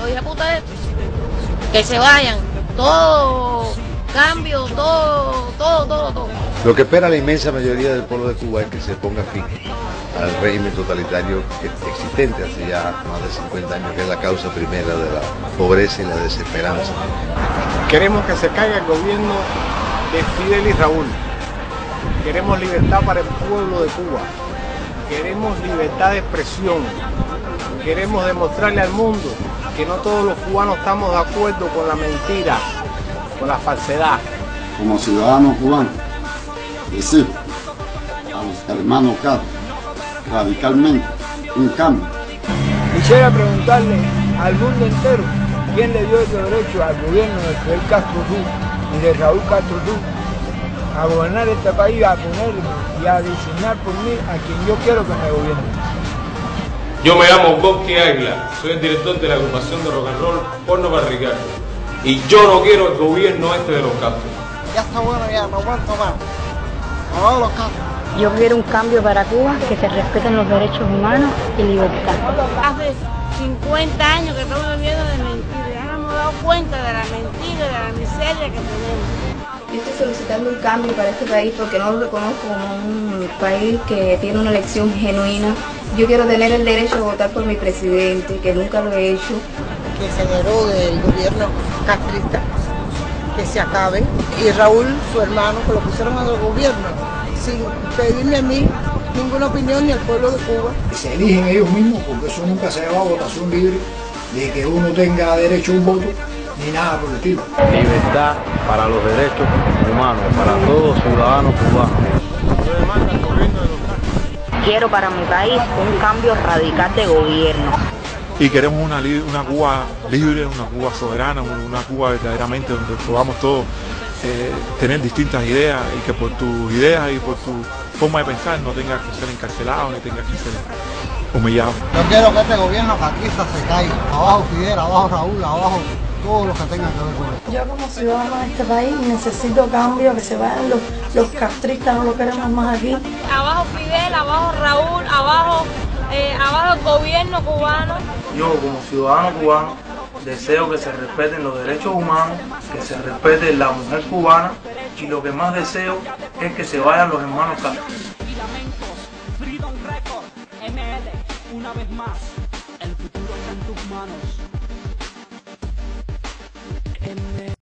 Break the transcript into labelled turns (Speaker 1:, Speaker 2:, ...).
Speaker 1: Los hijos puta estos, que se vayan. Todo cambio, todo, todo, todo, todo.
Speaker 2: Lo que espera la inmensa mayoría del pueblo de Cuba es que se ponga fin al régimen totalitario existente hace ya más de 50 años, que es la causa primera de la pobreza y la desesperanza.
Speaker 3: Queremos que se caiga el gobierno de Fidel y Raúl. Queremos libertad para el pueblo de Cuba. Queremos libertad de expresión. Queremos demostrarle al mundo que no todos los cubanos estamos de acuerdo con la mentira, con la falsedad.
Speaker 4: Como ciudadanos cubanos, decir a los hermanos Castro radicalmente un cambio.
Speaker 5: Quisiera preguntarle al mundo entero quién le dio ese derecho al gobierno de Fidel Castro Ruz y de Raúl Castro Ruz a gobernar este país, a ponerme y a designar por mí a quien yo quiero que me gobierne.
Speaker 6: Yo me llamo Bosque Águila, soy el director de la agrupación de rock and roll Porno Barrical. Y yo no quiero el gobierno este de los Castro.
Speaker 7: Ya está bueno ya, no aguanto más. Abajo los Castro.
Speaker 8: Yo quiero un cambio para Cuba, que se respeten los derechos humanos y libertad.
Speaker 1: Hace 50 años que estamos viviendo de mentiras. Ya nos hemos dado cuenta de la mentira, de la miseria que tenemos.
Speaker 9: Yo estoy solicitando un cambio para este país porque no lo reconozco como un país que tiene una elección genuina. Yo quiero tener el derecho a votar por mi presidente, que nunca lo he hecho.
Speaker 7: Que se derogue el gobierno castrista, que se acabe. Y Raúl, su hermano, que lo pusieron en el gobierno, sin pedirme a mí ninguna opinión ni al pueblo de Cuba.
Speaker 5: Se eligen ellos mismos porque eso nunca se va a votación libre de que uno tenga derecho a un voto ni nada por el estilo.
Speaker 10: Libertad para los derechos humanos, para todos los ciudadanos cubanos.
Speaker 8: Quiero para mi país un cambio radical de gobierno.
Speaker 11: Y queremos una, una Cuba libre, una Cuba soberana, una Cuba verdaderamente donde podamos todos eh, tener distintas ideas y que por tus ideas y por tu forma de pensar no tengas que ser encarcelado ni tengas que ser humillado.
Speaker 7: Yo quiero que este gobierno castrista se caiga. Abajo Fidel, abajo Raúl, abajo todos los que tengan que ver con esto.
Speaker 12: Yo como ciudadano de este país necesito cambio, que se vayan los, los castristas, no lo queremos más aquí.
Speaker 1: Abajo Fidel, abajo Raúl, abajo, eh, abajo el gobierno cubano.
Speaker 13: Yo como ciudadano cubano deseo que se respeten los derechos humanos, que se respete la mujer cubana y lo que más deseo es que se vayan los hermanos Castro.
Speaker 14: Una vez más, el futuro está en tus manos.